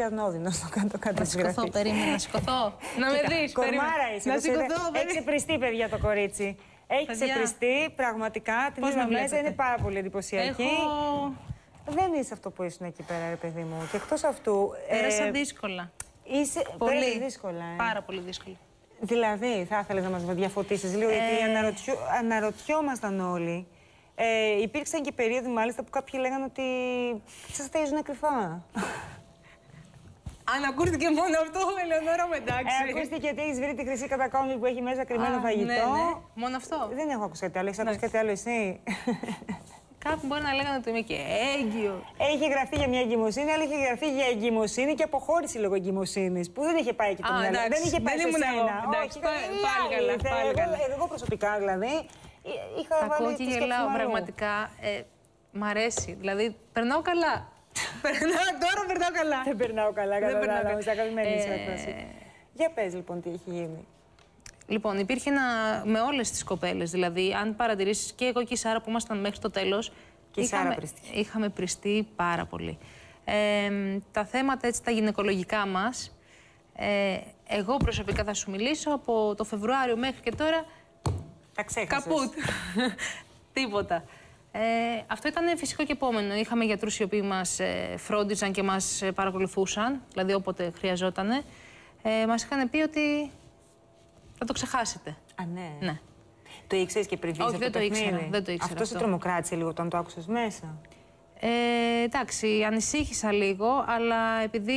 και ανώδυνο στο κάτω-κάτω Να της σηκωθώ, γραφής. περίμενα, να σηκωθώ. να με δεις. Κορμάρα είσαι. Να όπως είναι. σηκωθώ, Έχει περίμενα. ξεπριστεί, παιδιά, το κορίτσι. Έχει Παιδιά. ξεπριστεί, πραγματικά. Την Πώς είδα με μέσα, βλέπετε; είναι πάρα πολύ εντυπωσιακή. Έχω. Δεν είσαι αυτό που ήσουν εκεί πέρα, ρε παιδί μου. Και εκτός αυτού. Πέρασα ε, δύσκολα. Είσαι Πολύ. πέρασες δύσκολα. Ε. Πάρα πολύ δύσκολα. Δηλαδή, θα ήθελες να μας διαφωτίσεις λίγο, γιατί Ε. αναρωτιού, αναρωτιόμασταν όλοι. Ε, υπήρξαν και περίοδοι, μάλιστα, που κάποιοι λέγανε ότι σας ταΐζουν κρυφά. Αν ακούστηκε μόνο αυτό, Ελεονόρα με εντάξει. Ε, ακούστηκε ότι έχεις βρει τη χρυσή κατακόμη που έχει μέσα κρυμμένο Α, φαγητό. Ναι, ναι. Μόνο αυτό; Δεν έχω ακούσει κάτι άλλο. Έχει ακούσει κάτι άλλο εσύ; Κάπου μπορεί να λέγανε ότι είμαι και έγκυο. Έχει γραφτεί για μια εγκυμοσύνη, αλλά είχε γραφτεί για εγκυμοσύνη και αποχώρηση λόγω εγκυμοσύνης. Που δεν είχε πάει και το Α, μυαλό. εντάξει, Δεν είχε πάει δεν σε ήμουν σένα. εγώ. Εντάξει, Όχι, πάλι- δεν πάλι καλά, ήρθε. πάλι Εγώ- καλά. Εγώ προσωπικά δηλαδή ε, είχα Τα βάλει ακούω τη και σκέψη γελάω μου αλλού. πραγματικά. Ε, μ' αρέσει. Δηλαδή, περνάω καλά. Περνάω, τώρα περνάω καλά. Δεν περνάω καλά, Δεν περνάω κατάλαβα. καλά. Σε αγαπημένη σου Ε, έκφραση. Για πες λοιπόν τι έχει γίνει. Λοιπόν, υπήρχε ένα. με όλες τις κοπέλες. Δηλαδή, αν παρατηρήσεις και εγώ και η Σάρα που ήμασταν μέχρι το τέλος. Και η Σάρα πριστή. Είχαμε πριστεί πάρα πολύ. Ε, τα θέματα έτσι, τα γυναικολογικά μας. Ε, εγώ προσωπικά θα σου μιλήσω από το Φεβρουάριο μέχρι και τώρα. Τα ξέχασες. Καπούτ. Τίποτα. Ε, αυτό ήταν φυσικό και επόμενο. Είχαμε γιατρούς οι οποίοι μας ε, φρόντιζαν και μας ε, παρακολουθούσαν, δηλαδή όποτε χρειαζόταν. Ε, μας είχαν πει ότι θα το ξεχάσετε. Α, ναι. Ναι. Το ήξερες και πριν βγεις Όχι, από δεν το παιχνίδι. ήξερα, δεν το ήξερα Αυτό σε αυτό. τρομοκράτησε λίγο όταν το άκουσες μέσα; Ε, εντάξει, ανησύχησα λίγο, αλλά επειδή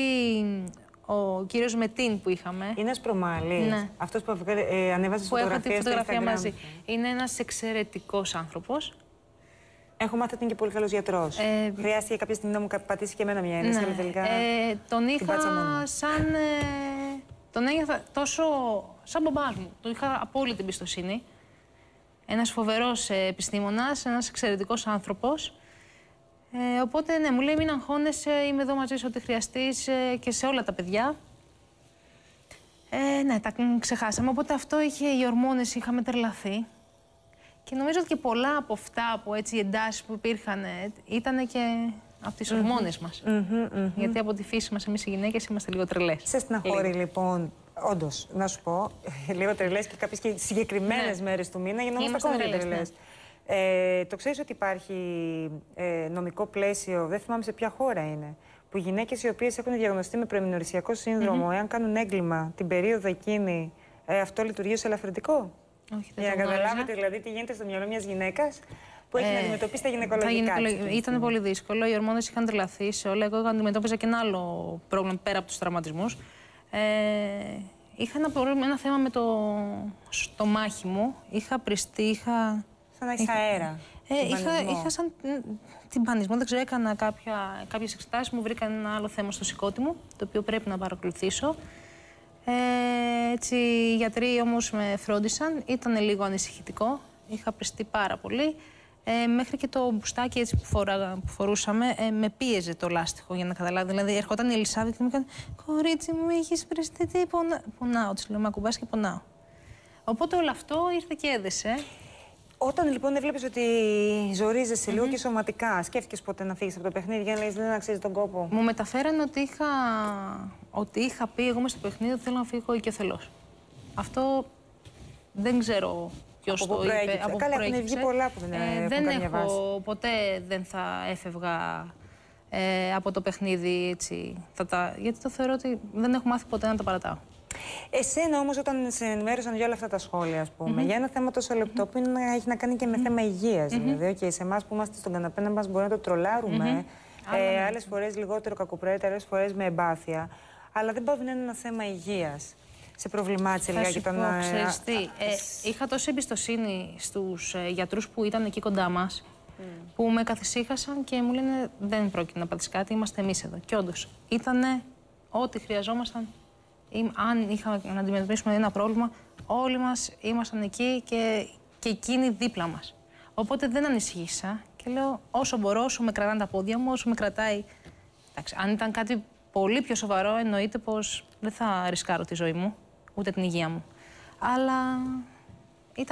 ο κύριος Μετίν που είχαμε, Είναι ένας προμάλης. Ναι. Αυτός που ε, ανέβασε που έχω τη φωτογραφία στο φωτογραφία Instagram. μαζί, είναι ένας εξαιρετικός άνθρωπος. Έχω μάθει ότι είναι και πολύ καλός γιατρός. Ε, Χρειάστηκε κάποια στιγμή να μου πατήσει και εμένα μια ένεση, αλλά τελικά. Ε, τον την πάτησα μόνη είχα μου. σαν. Ε, τον ένιωθα τόσο. σαν μπαμπάς μου. Τον είχα απόλυτη εμπιστοσύνη. Ένας φοβερός ε, επιστήμονας, ένας εξαιρετικός άνθρωπος. Ε, οπότε, ναι, μου λέει μην αγχώνεσαι, είμαι εδώ μαζί σου ό,τι χρειαστείς ε, και σε όλα τα παιδιά. Ε, ναι, τα ξεχάσαμε. Οπότε αυτό είχε, οι ορμόνες είχαμε τρελαθεί. Και νομίζω ότι και πολλά από αυτά που έτσι οι εντάσεις που υπήρχαν ήταν και από τις ορμόνες μας. Γιατί από τη φύση μας εμείς οι γυναίκες είμαστε λίγο τρελές. Σε στεναχώρη, λοιπόν, όντως, να σου πω, λίγο τρελές και κάποιες συγκεκριμένες Ναι. μέρες του μήνα γινόμαστε Είμαστε ακόμα πιο τρελές, τρελέ. ναι. Ε, το ξέρεις ότι υπάρχει ε, νομικό πλαίσιο, δεν θυμάμαι σε ποια χώρα είναι, που γυναίκες οι οποίες έχουν διαγνωστεί με προεμινοριακό σύνδρομο, εάν κάνουν έγκλημα την περίοδο εκείνη, ε, αυτό λειτουργεί ως ελαφρυντικό; Όχι, δεν Για το να γνώριζα. καταλάβετε δηλαδή τι γίνεται στο μυαλό μιας γυναίκας που έχει Ε, να αντιμετωπίσει τα Τα γυναικολογικά. γυναικολο- της αυτή τη Ήταν στιγμή. πολύ δύσκολο. Οι ορμόνες είχαν τρελαθεί σε όλα. Εγώ αντιμετώπιζα και ένα άλλο πρόβλημα πέρα από τους τραυματισμούς. Ε, είχα ένα, πρόβλημα, ένα θέμα με το στο μάχη μου. Είχα πριστεί, είχα... Σαν να έχεις αέρα. Ε, είχα, τυμπανισμό. είχα σαν τυμπανισμό, δεν ξέρω, έκανα κάποια, κάποιες εξετάσεις, μου βρήκαν ένα άλλο θέμα στο σηκώτη μου, το οποίο πρέπει να παρακολουθήσω. Ε, έτσι, οι γιατροί όμως με φρόντισαν, ήταν λίγο ανησυχητικό, είχα πριστεί πάρα πολύ. Ε, μέχρι και το μπουστάκι έτσι που, φορά, που φορούσαμε ε, με πίεζε το λάστιχο για να καταλάβει. Δηλαδή ερχόταν η Ελισάβη και μου έκανε «Κορίτσι μου, έχεις πριστεί τι, πονά... πονάω». Της λέω «Μα ακουμπάς και πονάω». Οπότε όλο αυτό ήρθε και έδεσε. Όταν λοιπόν έβλεπες ότι ζορίζεσαι λίγο και σωματικά, σκέφτηκες ποτέ να φύγεις από το παιχνίδι για να λες δεν αξίζει τον κόπο. Μου μεταφέρανε ότι είχα, ότι είχα πει εγώ μες στο παιχνίδι ότι θέλω να φύγω οικειοθελώς. Αυτό δεν ξέρω ποιος Από πού το είπε. προέκυψε. από πού Καλά, έχουν προέκυψε. βγει πολλά που δεν έχουν δεν καμία έχω, βάση. ποτέ δεν θα έφευγα ε, από το παιχνίδι έτσι. Θα τα, γιατί το θεωρώ ότι δεν έχω μάθει ποτέ να τα παρατάω. Εσένα όμως, όταν σε ενημέρωσαν για όλα αυτά τα σχόλια, ας πούμε, για ένα θέμα τόσο λεπτό που είναι, να έχει να κάνει και με θέμα υγείας. Δηλαδή, okay, σε εμάς που είμαστε στον καναπένα μας μπορεί να το τρολάρουμε. Ε, άλλες φορές λιγότερο κακοπροαίρετα, άλλες φορές με εμπάθεια. Αλλά δεν πάει να είναι ένα θέμα υγείας. Σε προβλημάτισε Θα λιγάκι σου όταν. πω, ε, ξέρεις α- τι, ε, είχα τόση εμπιστοσύνη στους ε, γιατρούς που ήταν εκεί κοντά μας, που με καθησύχασαν και μου λένε δεν πρόκειται να πάθεις κάτι, είμαστε εμείς εδώ. Και όντως, ήταν ό,τι χρειαζόμασταν. Ή- αν είχαμε να αντιμετωπίσουμε ένα πρόβλημα, όλοι μας ήμασταν εκεί και, και εκείνοι δίπλα μας. Οπότε δεν ανησυχήσα και λέω όσο μπορώ, όσο με κρατάνε τα πόδια μου, όσο με κρατάει... Εντάξει, αν ήταν κάτι πολύ πιο σοβαρό, εννοείται πως δεν θα ρισκάρω τη ζωή μου, ούτε την υγεία μου. Αλλά ήταν